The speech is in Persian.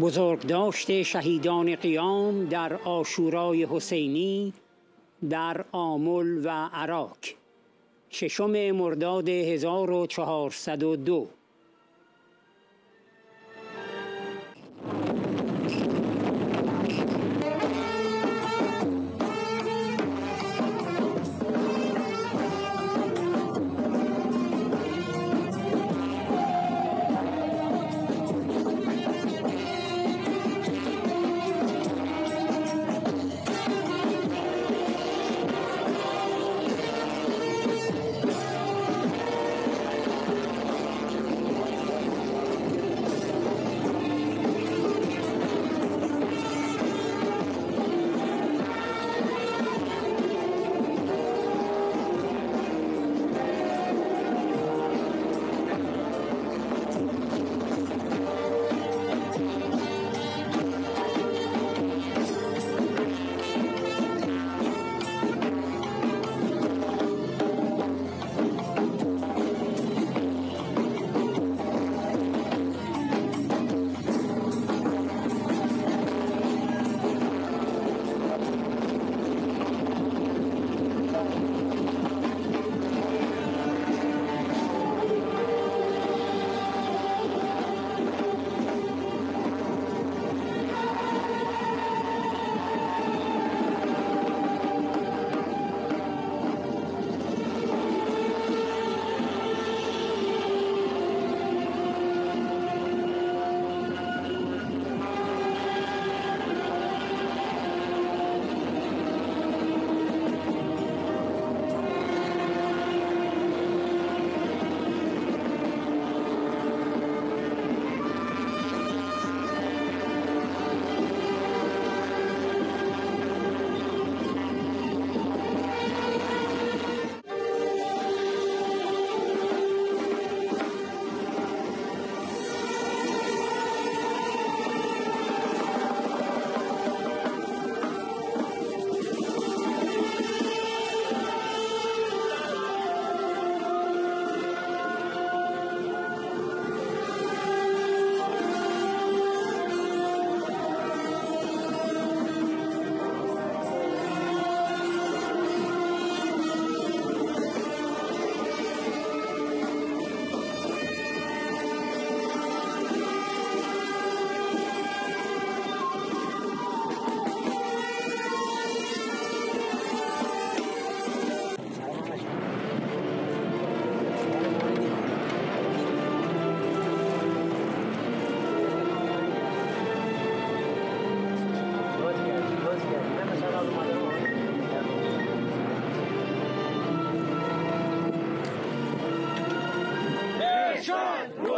بزرگداشت شهیدان قیام در آشورای حسینی در آمل و عراق. ششم مرداد 1402 Sean!